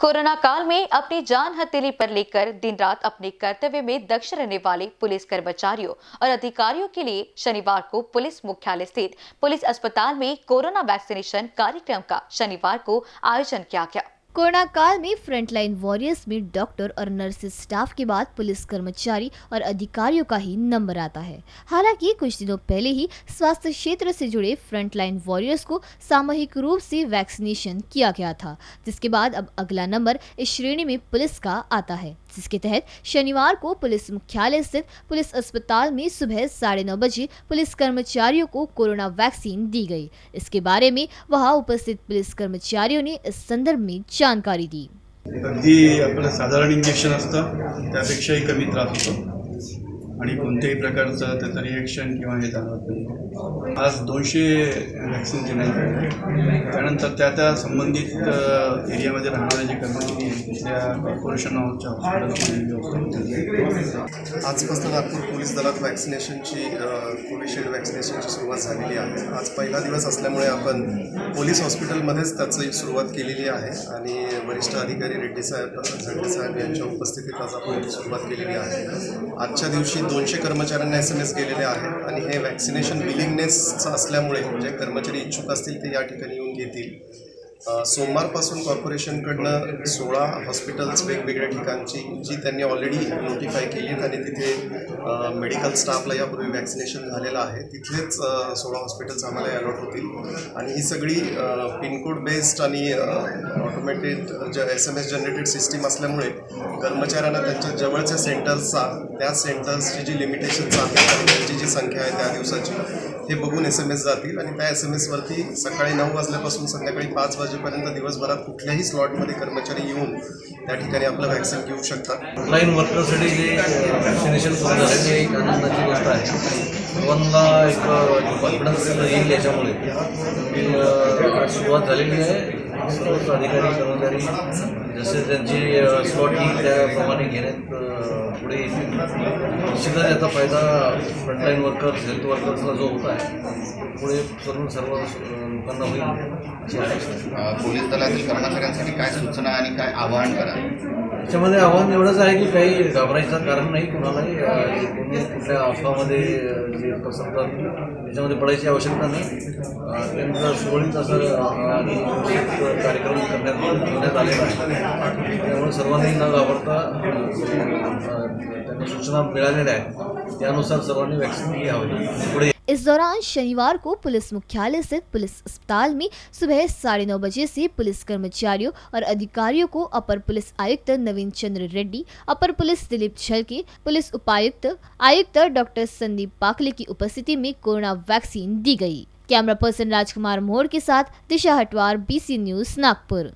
Corona काल में अपनी जान हथेली पर लेकर दिन रात अपने कर्तव्य में दक्ष रहने वाले पुलिस कर्मचारियों और अधिकारियों के लिए शनिवार को पुलिस मुख्यालय स्थित पुलिस अस्पताल में कोरोना वैक्सीनेशन कार्यक्रम का शनिवार को आयोजन किया गया। कोरोना काल में फ्रंटलाइन वॉरियर्स में डॉक्टर और नर्सिस स्टाफ के बाद पुलिस कर्मचारी और अधिकारियों का ही नंबर आता है। हालाँकि कुछ दिनों पहले ही स्वास्थ्य क्षेत्र से जुड़े फ्रंटलाइन वॉरियर्स को सामूहिक रूप से वैक्सीनेशन किया गया था, जिसके बाद अब अगला नंबर इस श्रेणी में पुलिस का आता है। जिसके तहत शनिवार को पुलिस मुख्यालय स्थित पुलिस अस्पताल में सुबह साढ़े नौ बजे पुलिस कर्मचारियों को कोरोना वैक्सीन दी गई। इसके बारे में वहाँ उपस्थित पुलिस कर्मचारियों ने इस संदर्भ में जानकारी दी। आपलं साधारण इंजेक्शन असतं कमी त्रास होतो. आणि कोणत्याही प्रकारचं त्याचं रिएक्शन किंवा हे जाणवत नाही. आज दोनशे वॅक्सिन देण्यात आले त्यानंतर त्या त्या संबंधित एरियामध्ये राहणारे जे कर्मचारी आहेत तिथल्या कॉर्पोरेशन ऑफच्या हॉस्पिटलमध्ये आजपासून नागपूर पोलीस दलात वॅक्सिनेशनची कोविशिल्ड वॅक्सिनेशनची सुरुवात झालेली आहे. आज पहिला दिवस असल्यामुळे आपण पोलीस हॉस्पिटलमध्येच त्याची सुरुवात केलेली आहे आणि वरिष्ठ अधिकारी रेड्डी साहेब झंडे साहेब यांच्या उपस्थितीत आज आपण सुरुवात केलेली आहे. आजच्या दिवशी दोनशे कर्मचाऱ्यांना एस एम एस गेलेले आहेत आणि हे वॅक्सिनेशन विलिंगनेसचं असल्यामुळे जे कर्मचारी इच्छुक असतील ते या ठिकाणी येऊन घेतील. सोमवारपासून कॉर्पोरेशनकडनं सोळा हॉस्पिटल्स वेगवेगळ्या ठिकाणची जी त्यांनी ऑलरेडी नोटिफाय केली आहेत आणि तिथे मेडिकल स्टाफला यापूर्वी वॅक्सिनेशन झालेलं आहे. तिथलेच सोळा हॉस्पिटल्स आम्हाला अलॉट होतील. आणि ही सगळी पिनकोड बेस्ड आणि ऑटोमॅटेड ज S M S generated system असल्यामुळे कर्मचाऱ्यांना त्यांच्या जवळच्या सेंटर्सचा त्या सेंटर्सची जी लिमिटेशन्स आहेत त्यांची जी संख्या आहे त्या दिवसाची हे बघून एस एम एस जातील आणि त्या एस एम एसवरती सकाळी नऊ वाजल्यापासून संध्याकाळी पाच वाजेपर्यंत दिवसभरात कुठल्याही स्लॉटमध्ये कर्मचारी येऊन त्या ठिकाणी आपलं व्हॅक्सिन घेऊ शकतात. ऑनलाईन वर्करसाठी जे व्हॅक्सिनेशन सुरू झालं ते एक आनंदाची गोष्ट आहे. सर्वांना एक कॉन्फिडन्स येईल याच्यामुळे. सुरुवात झालेली आहे. सर्वच अधिकारी कर्मचारी जसे त्यांची स्लॉट येईल त्याप्रमाणे घेण्यात पुढे येतील. निश्चितच याचा फायदा फ्रंटलाईन वर्कर्स हेल्थ वर्कर्सला जो होत आहे पुढे सर्व सर्व लोकांना होईल. अशी अपेक्षा पोलीस दलातील कर्मचाऱ्यांसाठी काय सूचना आणि काय आवाहन करा? त्याच्यामध्ये आव्हान एवढंच आहे की काही घाबरायचं कारण नाही कुणालाही. कोणी कुठल्या अफवामध्ये जे पसरतात त्याच्यामध्ये पडायची आवश्यकता नाही. त्यानंतर त्यांचा सुरळीत असं आणि कार्यक्रम करण्यात करण्यात आलेला आहे. त्यामुळे सर्वांनी न घाबरता त्यांना सूचना मिळालेल्या आहेत. त्यानुसार सर्वांनी वॅक्सिन घ्यावी. पुढे इस दौरान शनिवार को पुलिस मुख्यालय स्थित पुलिस अस्पताल में सुबह साढ़े नौ बजे से पुलिस कर्मचारियों और अधिकारियों को अपर पुलिस आयुक्त नवीन चंद्र रेड्डी, अपर पुलिस दिलीप छलके, पुलिस उपायुक्त आयुक्त डॉक्टर संदीप पाकले की उपस्थिति में कोरोना वैक्सीन दी गई। कैमरा पर्सन राजकुमार मोर के साथ दिशा हटवार बीसी न्यूज़ नागपुर।